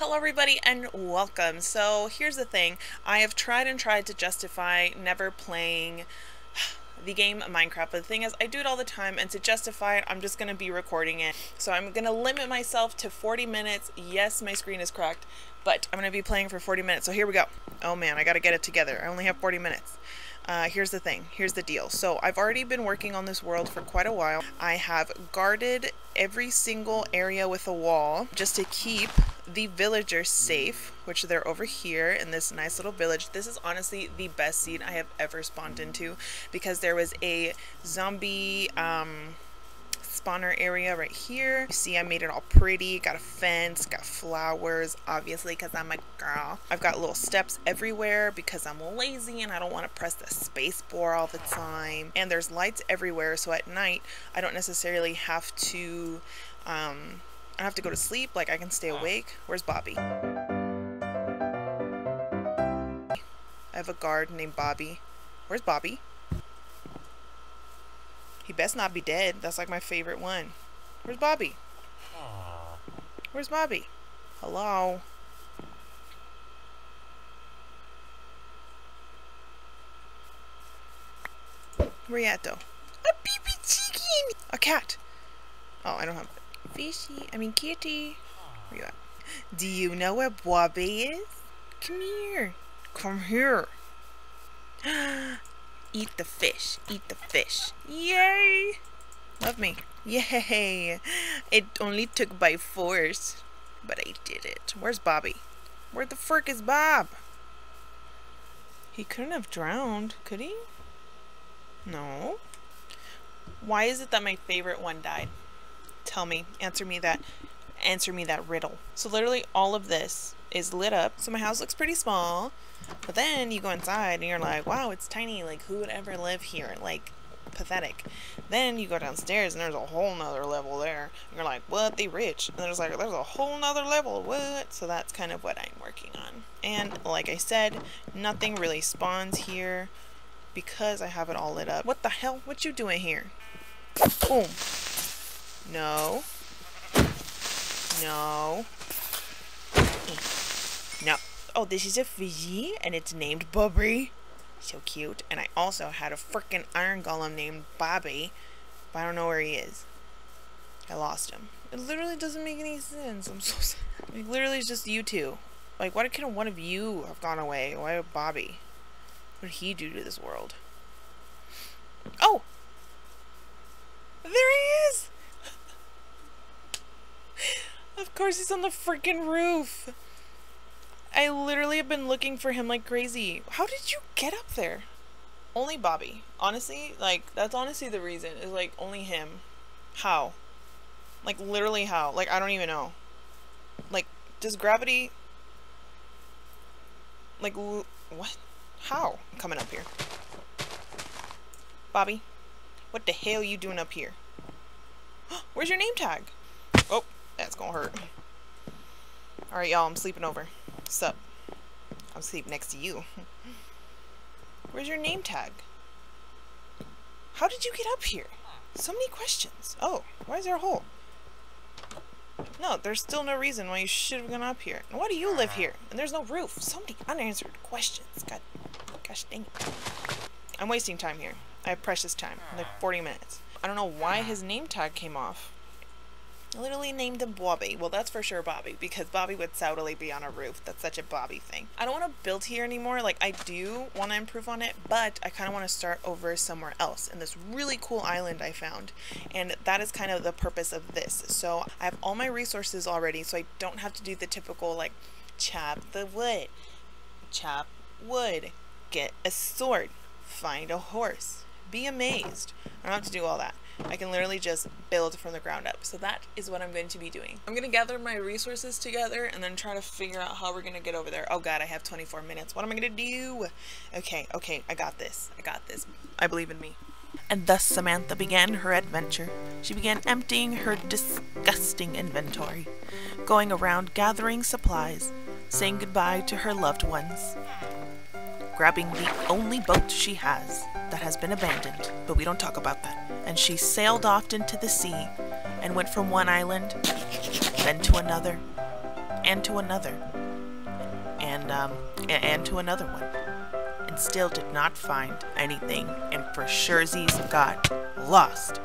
Hello everybody and welcome. So here's the thing. I have tried and tried to justify never playing the game Minecraft, but the thing is I do it all the time and to justify it I'm just going to be recording it. So I'm going to limit myself to 40 minutes. Yes, my screen is cracked, but I'm going to be playing for 40 minutes. So here we go. Oh man, I got to get it together. I only have 40 minutes. Uh, here's the thing. Here's the deal. So I've already been working on this world for quite a while. I have guarded every single area with a wall just to keep the villagers safe, which they're over here in this nice little village. This is honestly the best scene I have ever spawned into because there was a zombie um, spawner area right here. You see I made it all pretty, got a fence, got flowers, obviously because I'm a girl. I've got little steps everywhere because I'm lazy and I don't want to press the space bar all the time. And there's lights everywhere so at night I don't necessarily have to, um, I have to go to sleep, like I can stay oh. awake. Where's Bobbi? I have a guard named Bobbi. Where's Bobbi? He best not be dead. That's like my favorite one. Where's Bobbi? Where's Bobbi? Hello? Where you at though? A baby chicken! A cat! Oh, I don't have fishy. I mean kitty. Where you at? Do you know where Bobbi is? Come here. Come here. Eat the fish. Eat the fish. Yay! Love me. Yay! It only took by force. But I did it. Where's Bobbi? Where the frick is Bob? He couldn't have drowned, could he? No. Why is it that my favorite one died? Tell me. Answer me that. Answer me that riddle. So literally all of this is lit up. So my house looks pretty small. But then you go inside and you're like, wow, it's tiny. Like, who would ever live here? Like, pathetic. Then you go downstairs and there's a whole nother level there. You're like, what? They rich. And there's like, there's a whole nother level. What? So that's kind of what I'm working on. And like I said, nothing really spawns here because I have it all lit up. What the hell? What you doing here? Boom. No. No. No. Oh, this is a Fizzy, and it's named Bobbi. So cute. And I also had a freaking iron golem named Bobbi, but I don't know where he is. I lost him. It literally doesn't make any sense. I'm so sad. Like, literally, it's just you two. Like, why couldn't one of you have gone away? Why Bobbi? What did he do to this world? Oh! There he is! Of course, he's on the freaking roof. I literally have been looking for him like crazy. How did you get up there? Only Bobbi. Honestly, like, that's honestly the reason. Is like, only him. How? Like, literally how? Like, I don't even know. Like, does gravity... Like, what? How? I'm coming up here. Bobbi, what the hell you doing up here? Where's your name tag? That's gonna hurt. Alright, y'all, I'm sleeping over. Sup? I'm sleeping next to you. Where's your name tag? How did you get up here? So many questions. Oh, why is there a hole? No, there's still no reason why you should have gone up here. And why do you live here? And there's no roof. So many unanswered questions. God, gosh dang it. I'm wasting time here. I have precious time. Like 40 minutes. I don't know why his name tag came off. Literally named him Bobbi. Well, that's for sure Bobbi, because Bobbi would totally be on a roof. That's such a Bobbi thing. I don't want to build here anymore. Like, I do want to improve on it, but I kind of want to start over somewhere else in this really cool island I found. And that is kind of the purpose of this. So I have all my resources already, so I don't have to do the typical, like, chop the wood, chop wood, get a sword, find a horse, be amazed. I don't have to do all that. I can literally just build from the ground up. So that is what I'm going to be doing. I'm going to gather my resources together and then try to figure out how we're going to get over there. Oh god, I have 24 minutes. What am I going to do? Okay, okay, I got this. I got this. I believe in me. And thus Samantha began her adventure. She began emptying her disgusting inventory, going around gathering supplies, saying goodbye to her loved ones, grabbing the only boat she has that has been abandoned, but we don't talk about that. And she sailed off into the sea and went from one island, then to another, and to another, and, um, and to another one. And still did not find anything, and for sure got lost.